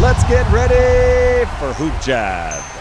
Let's get ready for Hoop Jab.